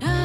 Da